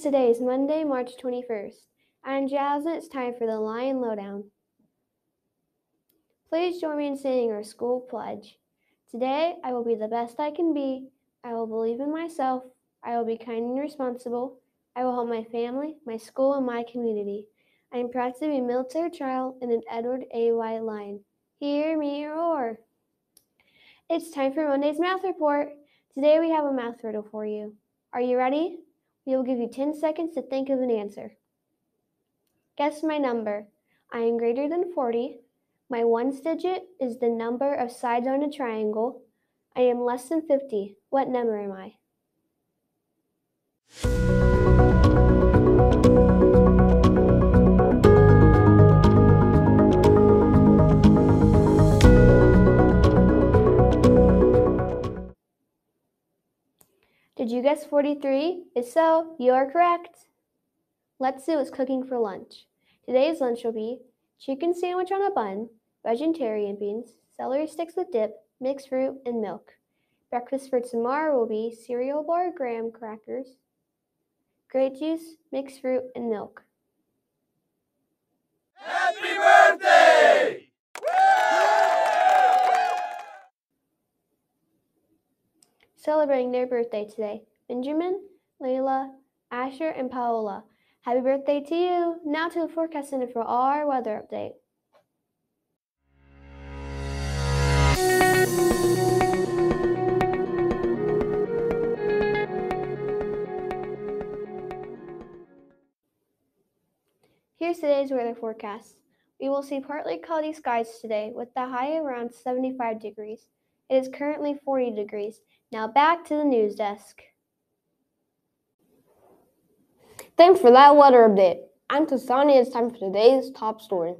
today is Monday, March 21st. I'm it's time for the Lion Lowdown. Please join me in saying our school pledge. Today, I will be the best I can be. I will believe in myself. I will be kind and responsible. I will help my family, my school, and my community. I am proud to be a military child and an Edward A. White Lion. Hear me roar! It's time for Monday's math report. Today we have a math riddle for you. Are you ready? We will give you 10 seconds to think of an answer. Guess my number. I am greater than 40. My ones digit is the number of sides on a triangle. I am less than 50. What number am I? Guess 43? If so, you are correct. Let's see what's cooking for lunch. Today's lunch will be chicken sandwich on a bun, vegetarian beans, celery sticks with dip, mixed fruit, and milk. Breakfast for tomorrow will be cereal bar graham crackers, grape juice, mixed fruit, and milk. Happy birthday! Celebrating their birthday today, Benjamin, Layla, Asher, and Paola. Happy birthday to you! Now to the forecast center for our weather update. Here's today's weather forecast. We will see partly cloudy skies today with the high around 75 degrees. It is currently 40 degrees. Now back to the news desk. Thanks for that weather update. I'm Tasani. It's time for today's top story.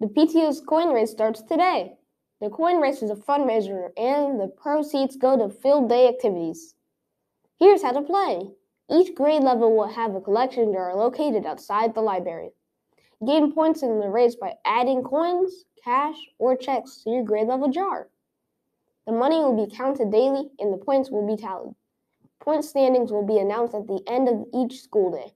The PTO's coin race starts today. The coin race is a fundraiser and the proceeds go to field day activities. Here's how to play. Each grade level will have a collection jar located outside the library. Gain points in the race by adding coins, cash, or checks to your grade level jar. The money will be counted daily and the points will be tallied. Point standings will be announced at the end of each school day.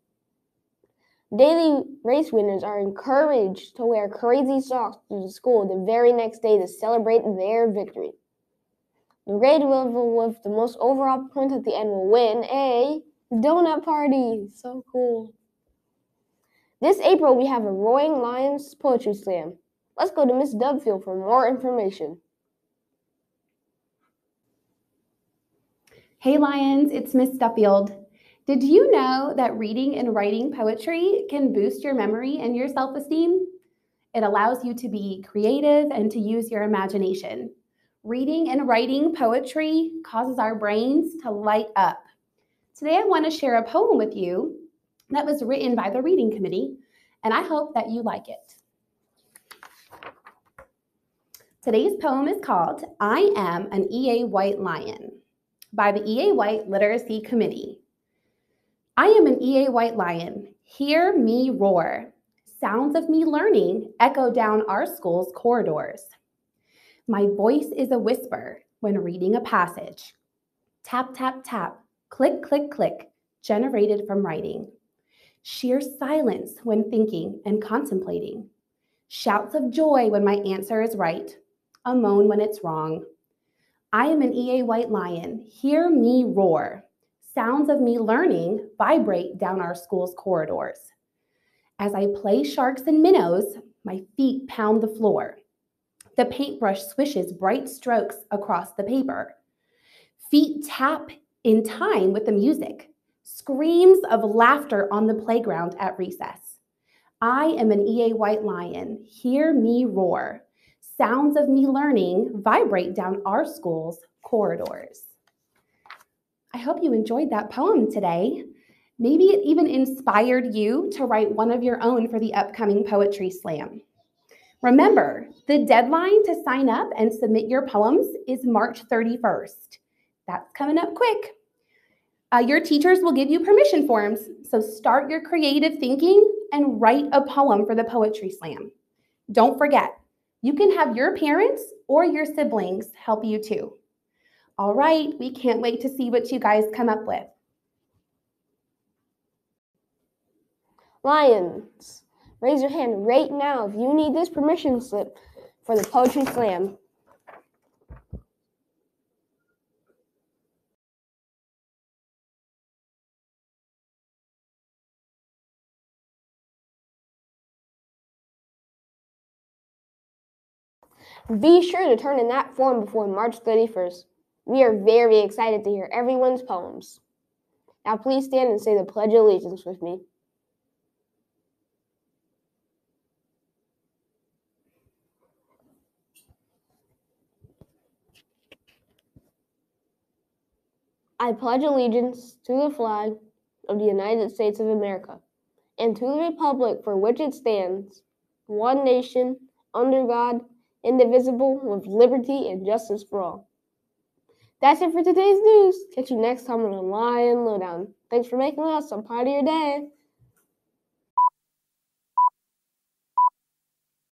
Daily race winners are encouraged to wear crazy socks to school the very next day to celebrate their victory. The grade level with the most overall points at the end will win a donut party. So cool. This April, we have a Roaring Lions Poetry Slam. Let's go to Miss Duffield for more information. Hey Lions, it's Miss Duffield. Did you know that reading and writing poetry can boost your memory and your self esteem? It allows you to be creative and to use your imagination. Reading and writing poetry causes our brains to light up. Today, I want to share a poem with you that was written by the Reading Committee, and I hope that you like it. Today's poem is called I Am an E.A. White Lion by the E.A. White Literacy Committee. I am an E.A. White lion. Hear me roar. Sounds of me learning echo down our school's corridors. My voice is a whisper when reading a passage. Tap, tap, tap, click, click, click, generated from writing. Sheer silence when thinking and contemplating. Shouts of joy when my answer is right, a moan when it's wrong. I am an EA White Lion. Hear me roar sounds of me learning vibrate down our school's corridors. As I play sharks and minnows, my feet pound the floor. The paintbrush swishes bright strokes across the paper. Feet tap in time with the music. Screams of laughter on the playground at recess. I am an EA White Lion. Hear me roar. Sounds of me learning vibrate down our school's corridors. I hope you enjoyed that poem today. Maybe it even inspired you to write one of your own for the upcoming Poetry Slam. Remember, the deadline to sign up and submit your poems is March 31st. That's coming up quick. Uh, your teachers will give you permission forms, so start your creative thinking and write a poem for the Poetry Slam. Don't forget, you can have your parents or your siblings help you too. All right, we can't wait to see what you guys come up with. Lions, raise your hand right now if you need this permission slip for the Poetry Slam. Be sure to turn in that form before March 31st. We are very excited to hear everyone's poems. Now, please stand and say the Pledge of Allegiance with me. I pledge allegiance to the flag of the United States of America and to the republic for which it stands, one nation, under God, indivisible, with liberty and justice for all. That's it for today's news. Catch you next time on the Lion Lowdown. Thanks for making us a part of your day.